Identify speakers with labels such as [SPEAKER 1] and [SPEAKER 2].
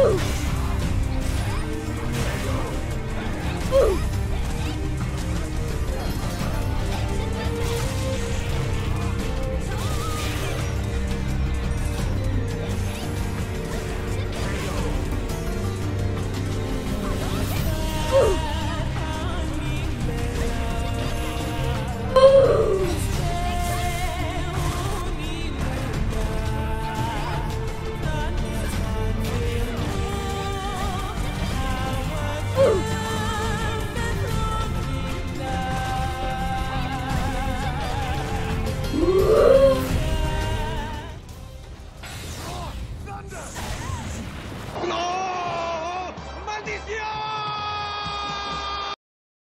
[SPEAKER 1] Ooh.
[SPEAKER 2] Thunder!